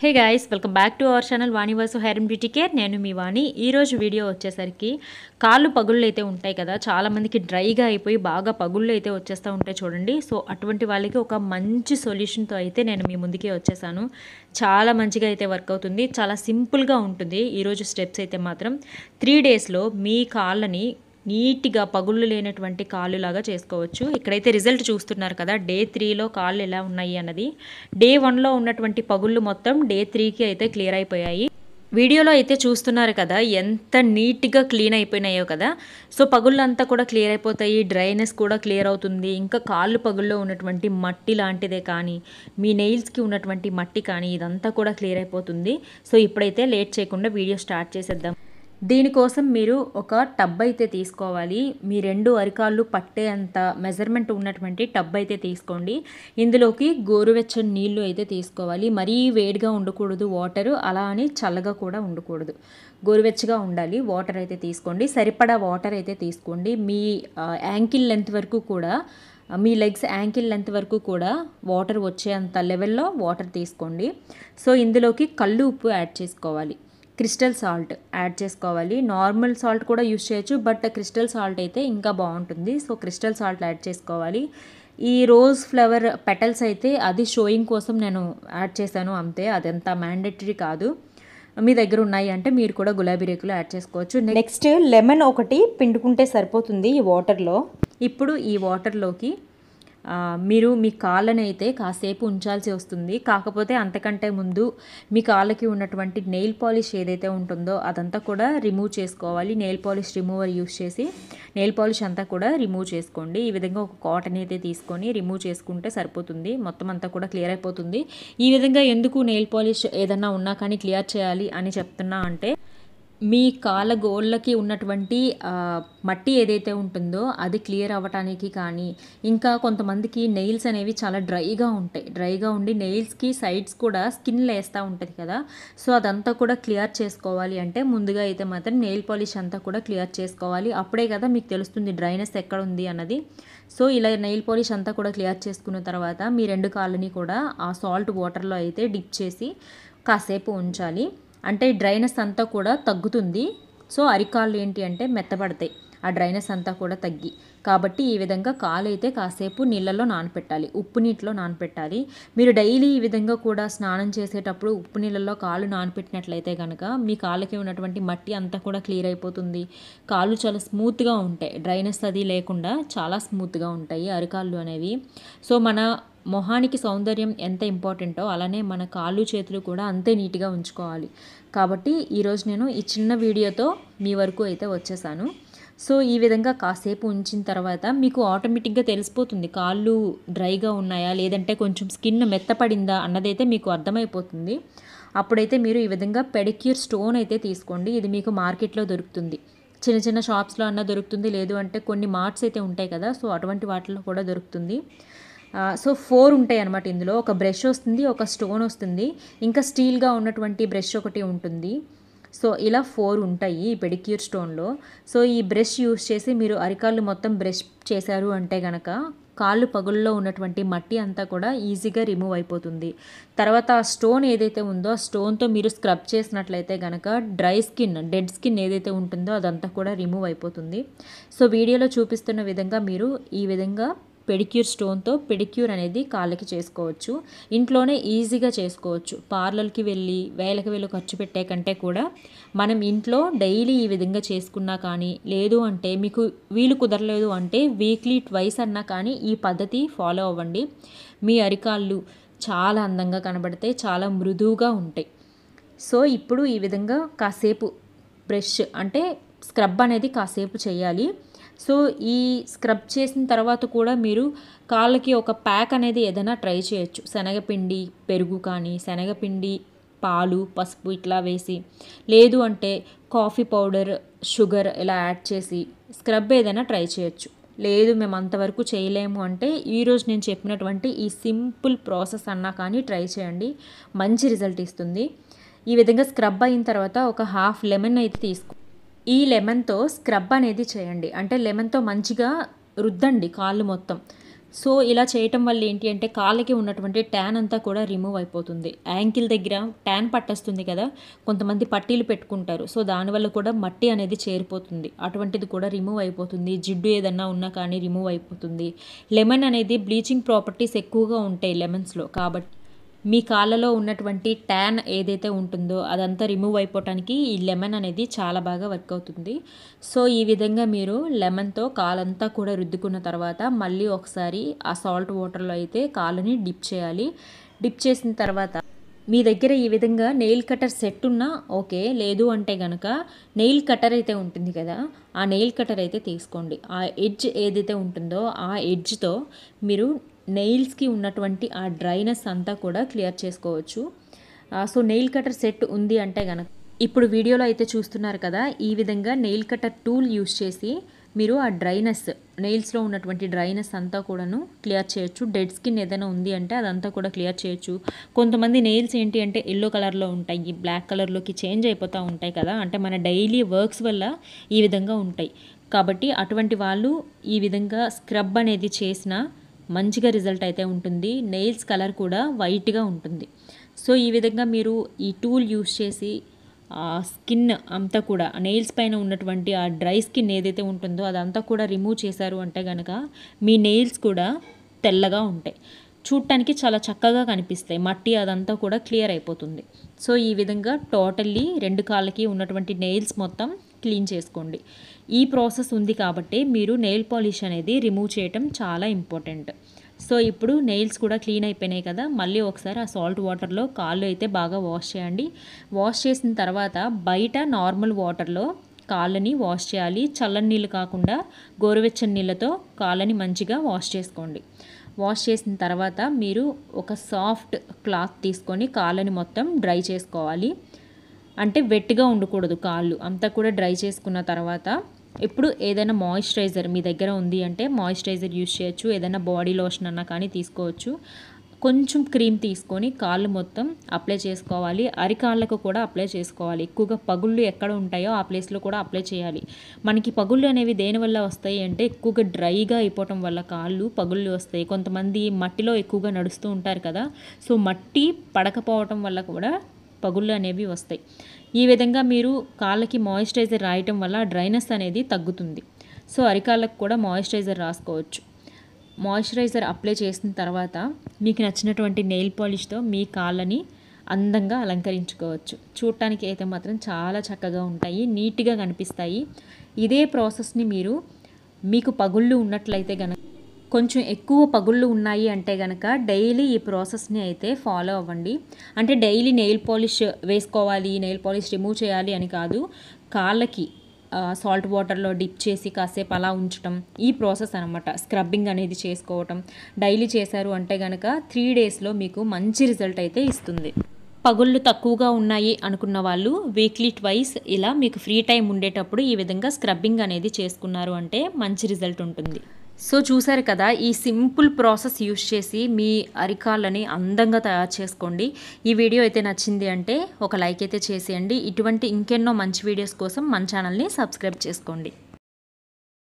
Hey guys welcome back to our channel Vani Vasu hair and beauty care నేను మీ వాణి. ఈరోజు video వచ్చేసరికి కాళ్ళు పగుళ్ళు అయితే ఉంటాయి కదా. చాలామందికి డ్రైగా అయిపోయి బాగా పగుళ్ళు అయితే వచ్చేస్తూ ఉంటాయి చూడండి. సో అటువంటి వాళ్ళకి ఒక మంచి సొల్యూషన్తో అయితే నేను మీ ముందుకే వచ్చేసాను. చాలా మంచిగా అయితే వర్క్ అవుతుంది. చాలా సింపుల్గా ఉంటుంది. ఈరోజు స్టెప్స్ అయితే మాత్రం త్రీ డేస్లో మీ కాళ్ళని నీట్గా పగుళ్ళు లేనటువంటి కాళ్ళు లాగా చేసుకోవచ్చు. ఇక్కడైతే రిజల్ట్ చూస్తున్నారు కదా డే త్రీలో కాళ్ళు ఎలా ఉన్నాయి అన్నది. డే వన్లో ఉన్నటువంటి పగుళ్ళు మొత్తం డే త్రీకి అయితే క్లియర్ అయిపోయాయి. వీడియోలో అయితే చూస్తున్నారు కదా ఎంత నీట్గా క్లీన్ అయిపోయినాయో కదా. సో పగుళ్ళంతా కూడా క్లియర్ అయిపోతాయి డ్రైనెస్ కూడా క్లియర్ అవుతుంది. ఇంకా కాళ్ళు పగుల్లో ఉన్నటువంటి మట్టి లాంటిదే కానీ మీ నెయిల్స్కి ఉన్నటువంటి మట్టి కానీ ఇదంతా కూడా క్లియర్ అయిపోతుంది. సో ఇప్పుడైతే లేట్ చేయకుండా వీడియో స్టార్ట్ చేసేద్దాం. దీనికోసం మీరు ఒక టబ్ అయితే తీసుకోవాలి. మీ రెండు అరికాళ్ళు పట్టే అంత మెజర్మెంట్ ఉన్నటువంటి టబ్ అయితే తీసుకోండి. ఇందులోకి గోరువెచ్చని నీళ్ళు అయితే తీసుకోవాలి. మరీ వేడిగా ఉండకూడదు వాటరు అలా అని చల్లగా కూడా ఉండకూడదు. గోరువెచ్చగా ఉండాలి వాటర్ అయితే తీసుకోండి. సరిపడా వాటర్ అయితే తీసుకోండి. మీ యాంకిల్ లెంత్ వరకు కూడా మీ లెగ్స్ యాంకిల్ లెంత్ వరకు కూడా వాటర్ వచ్చేంత లెవెల్లో వాటర్ తీసుకోండి. సో ఇందులోకి కళ్ళు ఉప్పు యాడ్ చేసుకోవాలి. క్రిస్టల్ సాల్ట్ యాడ్ చేసుకోవాలి. నార్మల్ సాల్ట్ కూడా యూస్ చేయొచ్చు బట్ క్రిస్టల్ సాల్ట్ అయితే ఇంకా బాగుంటుంది. సో క్రిస్టల్ సాల్ట్ యాడ్ చేసుకోవాలి. ఈ రోజ్ ఫ్లవర్ పెటల్స్ అయితే అది షోయింగ్ కోసం నేను యాడ్ చేశాను అంతే. అదంతా మ్యాండేటరీ కాదు. మీ దగ్గర ఉన్నాయి అంటే మీరు కూడా గులాబీ రేకులు యాడ్ చేసుకోవచ్చు. నెక్స్ట్ లెమన్ ఒకటి పిండుకుంటే సరిపోతుంది ఈ వాటర్లో. ఇప్పుడు ఈ వాటర్లోకి మీరు మీ కాళ్ళని అయితే కాసేపు ఉంచాల్సి వస్తుంది. కాకపోతే అంతకంటే ముందు మీ కాళ్ళకి ఉన్నటువంటి నెయిల్ పాలిష్ ఏదైతే ఉంటుందో అదంతా కూడా రిమూవ్ చేసుకోవాలి. నెయిల్ పాలిష్ రిమూవర్ యూస్ చేసి నెయిల్ పాలిష్ అంతా కూడా రిమూవ్ చేసుకోండి. ఈ విధంగా ఒక కాటన్ అయితే తీసుకొని రిమూవ్ చేసుకుంటే సరిపోతుంది. మొత్తం అంతా కూడా క్లియర్ అయిపోతుంది. ఈ విధంగా ఎందుకు నెయిల్ పాలిష్ ఏదన్నా ఉన్నా కానీ క్లియర్ చేయాలి అని చెప్తున్నా అంటే మీ కాళ్ళ గోళ్ళకి ఉన్నటువంటి మట్టి ఏదైతే ఉంటుందో అది క్లియర్ అవ్వటానికి కానీ ఇంకా కొంతమందికి నెయిల్స్ అనేవి చాలా డ్రైగా ఉంటాయి. డ్రైగా ఉండి నెయిల్స్కి సైడ్స్ కూడా స్కిన్ లేస్తూ ఉంటుంది కదా. సో అదంతా కూడా క్లియర్ చేసుకోవాలి అంటే ముందుగా అయితే మాత్రం నెయిల్ పాలిష్ అంతా కూడా క్లియర్ చేసుకోవాలి. అప్పుడే కదా మీకు తెలుస్తుంది డ్రైనెస్ ఎక్కడ ఉంది అన్నది. సో ఇలా నెయిల్ పాలిష్ అంతా కూడా క్లియర్ చేసుకున్న తర్వాత మీ రెండు కాళ్ళని కూడా ఆ సాల్ట్ వాటర్లో అయితే డిప్ చేసి కాసేపు ఉంచాలి. అంటే డ్రైనెస్ అంతా కూడా తగ్గుతుంది. సో అరికాళ్ళు ఏంటి అంటే మెత్తబడతాయి. ఆ డ్రైనెస్ అంతా కూడా తగ్గి. కాబట్టి ఈ విధంగా కాలు అయితే కాసేపు నీళ్ళలో నానపెట్టాలి. ఉప్పు నీటిలో నానపెట్టాలి. మీరు డైలీ ఈ విధంగా కూడా స్నానం చేసేటప్పుడు ఉప్పు నీళ్ళలో కాలు నానపెట్టినట్లయితే కనుక మీ కాళ్ళకి ఉన్నటువంటి మట్టి అంతా కూడా క్లియర్ అయిపోతుంది. కాళ్ళు చాలా స్మూత్గా ఉంటాయి. డ్రైనెస్ అది లేకుండా చాలా స్మూత్గా ఉంటాయి అరికాళ్ళు అనేవి. సో మన మొహానికి సౌందర్యం ఎంత ఇంపార్టెంటో అలానే మన కాళ్ళు చేతులు కూడా అంతే నీట్గా ఉంచుకోవాలి. కాబట్టి ఈరోజు నేను ఈ చిన్న వీడియోతో మీ వరకు అయితే వచ్చేసాను. సో ఈ విధంగా కాసేపు ఉంచిన తర్వాత మీకు ఆటోమేటిక్గా తెలిసిపోతుంది కాళ్ళు డ్రైగా ఉన్నాయా లేదంటే కొంచెం స్కిన్ మెత్తపడిందా అన్నదైతే మీకు అర్థమైపోతుంది. అప్పుడైతే మీరు ఈ విధంగా పెడిక్యూర్ స్టోన్ అయితే తీసుకోండి. ఇది మీకు మార్కెట్లో దొరుకుతుంది. చిన్న చిన్న షాప్స్లో అన్న దొరుకుతుంది. లేదు అంటే కొన్ని మార్ట్స్ అయితే ఉంటాయి కదా సో అటువంటి వాటిలో కూడా దొరుకుతుంది. సో ఫోర్ ఉంటాయి అనమాట ఇందులో. ఒక బ్రష్ వస్తుంది ఒక స్టోన్ వస్తుంది. ఇంకా స్టీల్గా ఉన్నటువంటి బ్రష్ ఒకటి ఉంటుంది. సో ఇలా ఫోర్ ఉంటాయి ఈ పెడిక్యూర్ స్టోన్లో. సో ఈ బ్రష్ యూస్ చేసి మీరు అరికాళ్ళు మొత్తం బ్రష్ చేశారు అంటే గనక కాళ్ళు పగుల్లో ఉన్నటువంటి మట్టి అంతా కూడా ఈజీగా రిమూవ్ అయిపోతుంది. తర్వాత ఆ స్టోన్ ఏదైతే ఉందో ఆ స్టోన్తో మీరు స్క్రబ్ చేసినట్లయితే కనుక డ్రై స్కిన్ డెడ్ స్కిన్ ఏదైతే ఉంటుందో అదంతా కూడా రిమూవ్ అయిపోతుంది. సో వీడియోలో చూపిస్తున్న విధంగా మీరు ఈ విధంగా పెడిక్యూర్ స్టోన్తో పెడిక్యూర్ అనేది కాళ్ళకి చేసుకోవచ్చు. ఇంట్లోనే ఈజీగా చేసుకోవచ్చు. పార్లర్కి వెళ్ళి వేలకు వేలు ఖర్చు పెట్టే కంటే కూడా మనం ఇంట్లో డైలీ ఈ విధంగా చేసుకున్నా కానీ లేదు అంటే మీకు వీలు కుదరలేదు అంటే వీక్లీ ట్వైస్ అన్నా కానీ ఈ పద్ధతి ఫాలో అవ్వండి. మీ అరికాళ్ళు చాలా అందంగా కనబడతాయి చాలా మృదువుగా ఉంటాయి. సో ఇప్పుడు ఈ విధంగా కాసేపు బ్రష్ అంటే స్క్రబ్ అనేది కాసేపు చేయాలి. సో ఈ స్క్రబ్ చేసిన తర్వాత కూడా మీరు కాళ్ళకి ఒక ప్యాక్ అనేది ఏదైనా ట్రై చేయొచ్చు. శనగపిండి పెరుగు కానీ శనగపిండి పాలు పసుపు ఇట్లా వేసి. లేదు అంటే కాఫీ పౌడర్ షుగర్ ఇలా యాడ్ చేసి స్క్రబ్ ఏదైనా ట్రై చేయొచ్చు. లేదు మేము అంతవరకు చేయలేము అంటే ఈరోజు నేను చెప్పినటువంటి ఈ సింపుల్ ప్రాసెస్ అన్నా కానీ ట్రై చేయండి. మంచి రిజల్ట్ ఇస్తుంది. ఈ విధంగా స్క్రబ్ అయిన తర్వాత ఒక హాఫ్ లెమన్ అయితే తీసుకో ఈ లెమన్తో స్క్రబ్ అనేది చేయండి. అంటే లెమన్తో మంచిగా రుద్దండి కాళ్ళు మొత్తం. సో ఇలా చేయటం వల్ల ఏంటి అంటే కాళ్ళకి ఉన్నటువంటి ట్యాన్ అంతా కూడా రిమూవ్ అయిపోతుంది. యాంకిల్ దగ్గర ట్యాన్ పట్టేస్తుంది కదా కొంతమంది పట్టీలు పెట్టుకుంటారు. సో దానివల్ల కూడా మట్టి అనేది చేరిపోతుంది. అటువంటిది కూడా రిమూవ్ అయిపోతుంది. జిడ్డు ఏదన్నా ఉన్నా కానీ రిమూవ్ అయిపోతుంది. లెమన్ అనేది బ్లీచింగ్ ప్రాపర్టీస్ ఎక్కువగా ఉంటాయి లెమన్స్లో కాబట్టి మీ కాళ్ళలో ఉన్నటువంటి ట్యాన్ ఏదైతే ఉంటుందో అదంతా రిమూవ్ అయిపోవటానికి ఈ లెమన్ అనేది చాలా బాగా వర్క్ అవుతుంది. సో ఈ విధంగా మీరు లెమన్తో కాలంతా కూడా రుద్దుకున్న తర్వాత మళ్ళీ ఒకసారి ఆ సాల్ట్ వాటర్లో అయితే కాళ్ళని డిప్ చేయాలి. డిప్ చేసిన తర్వాత మీ దగ్గర ఈ విధంగా నెయిల్ కటర్ సెట్ ఉన్నా ఓకే లేదు అంటే కనుక నెయిల్ కటర్ అయితే ఉంటుంది కదా ఆ నెయిల్ కటర్ అయితే తీసుకోండి. ఆ ఎడ్జ్ ఏదైతే ఉంటుందో ఆ ఎడ్జ్తో మీరు నెయిల్స్కి ఉన్నటువంటి ఆ డ్రైనెస్ అంతా కూడా క్లియర్ చేసుకోవచ్చు. సో నెయిల్ కటర్ సెట్ ఉంది అంటే కనుక ఇప్పుడు వీడియోలో అయితే చూస్తున్నారు కదా ఈ విధంగా నెయిల్ కటర్ టూల్ యూస్ చేసి మీరు ఆ డ్రైనెస్ నెయిల్స్లో ఉన్నటువంటి డ్రైనెస్ అంతా కూడాను క్లియర్ చేయొచ్చు. డెడ్ స్కిన్ ఏదైనా ఉంది అంటే అదంతా కూడా క్లియర్ చేయొచ్చు. కొంతమంది నెయిల్స్ ఏంటి అంటే ఎల్లో కలర్లో ఉంటాయి బ్లాక్ కలర్లోకి చేంజ్ అయిపోతూ ఉంటాయి కదా అంటే మన డైలీ వర్క్స్ వల్ల ఈ విధంగా ఉంటాయి. కాబట్టి అటువంటి వాళ్ళు ఈ విధంగా స్క్రబ్ అనేది చేసిన మంచిగా రిజల్ట్ అయితే ఉంటుంది. నెయిల్స్ కలర్ కూడా వైట్గా ఉంటుంది. సో ఈ విధంగా మీరు ఈ టూల్ యూస్ చేసి ఆ స్కిన్ అంతా కూడా నెయిల్స్ పైన ఉన్నటువంటి ఆ డ్రై స్కిన్ ఏదైతే ఉంటుందో అదంతా కూడా రిమూవ్ చేశారు అంటే కనుక మీ నెయిల్స్ కూడా తెల్లగా ఉంటాయి. చూడటానికి చాలా చక్కగా కనిపిస్తాయి. మట్టి అదంతా కూడా క్లియర్ అయిపోతుంది. సో ఈ విధంగా టోటల్లీ రెండు కాళ్ళకి ఉన్నటువంటి నెయిల్స్ మొత్తం క్లీన్ చేసుకోండి. ఈ ప్రాసెస్ ఉంది కాబట్టి మీరు నెయిల్ పాలిష్ అనేది రిమూవ్ చేయటం చాలా ఇంపార్టెంట్. సో ఇప్పుడు నెయిల్స్ కూడా క్లీన్ అయిపోయినాయి కదా మళ్ళీ ఒకసారి ఆ సాల్ట్ వాటర్లో కాళ్ళు అయితే బాగా వాష్ చేయండి. వాష్ చేసిన తర్వాత బయట నార్మల్ వాటర్లో కాళ్ళని వాష్ చేయాలి. చల్లని నీళ్ళు కాకుండా గోరువెచ్చని నీళ్ళతో కాళ్ళని మంచిగా వాష్ చేసుకోండి. వాష్ చేసిన తర్వాత మీరు ఒక సాఫ్ట్ క్లాత్ తీసుకొని కాళ్ళని మొత్తం డ్రై చేసుకోవాలి. అంటే వెట్గా ఉండకూడదు కాళ్ళు. అంతా కూడా డ్రై చేసుకున్న తర్వాత ఇప్పుడు ఏదైనా మాయిశ్చరైజర్ మీ దగ్గర ఉంది అంటే మాయిశ్చరైజర్ యూస్ చేయొచ్చు. ఏదైనా బాడీ లోషన్ అన్నా కానీ తీసుకోవచ్చు. కొంచెం క్రీమ్ తీసుకొని కాళ్ళు మొత్తం అప్లై చేసుకోవాలి. అరికాళ్ళకు కూడా అప్లై చేసుకోవాలి. ఎక్కువగా పగుళ్ళు ఎక్కడ ఉంటాయో ఆ ప్లేస్లో కూడా అప్లై చేయాలి. మనకి పగుళ్ళు అనేవి దేనివల్ల వస్తాయి అంటే ఎక్కువగా డ్రైగా అయిపోవటం వల్ల కాళ్ళు పగుళ్ళు వస్తాయి. కొంతమంది మట్టిలో ఎక్కువగా నడుస్తూ ఉంటారు కదా. సో మట్టి పడకపోవటం వల్ల కూడా పగుళ్ళు అనేవి వస్తాయి. ఈ విధంగా మీరు కాళ్ళకి మాయిశ్చరైజర్ రాయటం వల్ల డ్రైనెస్ అనేది తగ్గుతుంది. సో అరికాళ్ళకు కూడా మాయిశ్చరైజర్ రాసుకోవచ్చు. మాయిశ్చరైజర్ అప్లై చేసిన తర్వాత మీకు నచ్చినటువంటి నెయిల్ పాలిష్తో మీ కాళ్ళని అందంగా అలంకరించుకోవచ్చు. చూడటానికి అయితే మాత్రం చాలా చక్కగా ఉంటాయి నీట్గా కనిపిస్తాయి. ఇదే ప్రాసెస్ని మీరు మీకు పగుళ్ళు ఉన్నట్లయితే కనుక కొంచెం ఎక్కువ పగుళ్ళు ఉన్నాయి అంటే కనుక డైలీ ఈ ప్రాసెస్ని అయితే ఫాలో అవ్వండి. అంటే డైలీ నెయిల్ పాలిష్ వేసుకోవాలి నెయిల్ పాలిష్ రిమూవ్ చేయాలి అని కాదు. కాళ్ళకి సాల్ట్ వాటర్లో డిప్ చేసి కాసేపు అలా ఉంచటం ఈ ప్రాసెస్ అనమాట స్క్రబ్బింగ్ అనేది చేసుకోవటం. డైలీ చేశారు అంటే కనుక త్రీ డేస్లో మీకు మంచి రిజల్ట్ అయితే ఇస్తుంది. పగుళ్ళు తక్కువగా ఉన్నాయి అనుకున్న వాళ్ళు వీక్లీ ట్వైస్ ఇలా మీకు ఫ్రీ టైం ఉండేటప్పుడు ఈ విధంగా స్క్రబ్బింగ్ అనేది చేసుకున్నారు అంటే మంచి రిజల్ట్ ఉంటుంది. సో చూసారు కదా ఈ సింపుల్ ప్రాసెస్ యూస్ చేసి మీ అరికాళ్ళని అందంగా తయారు చేసుకోండి. ఈ వీడియో అయితే నచ్చింది అంటే ఒక లైక్ అయితే చేసేయండి. ఇటువంటి ఇంకెన్నో మంచి వీడియోస్ కోసం మన ఛానల్ని సబ్స్క్రైబ్ చేసుకోండి.